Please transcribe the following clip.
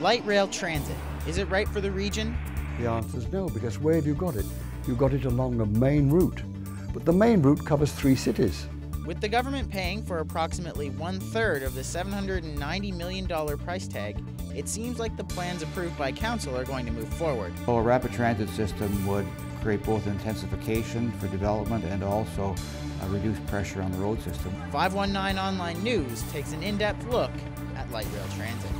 Light rail transit. Is it right for the region? The answer is no, because where have you got it? You got it along the main route. But the main route covers three cities. With the government paying for approximately one third of the $790 million price tag, it seems like the plans approved by council are going to move forward. Well, a rapid transit system would create both intensification for development and also uh, reduce pressure on the road system. 519 Online News takes an in depth look at light rail transit.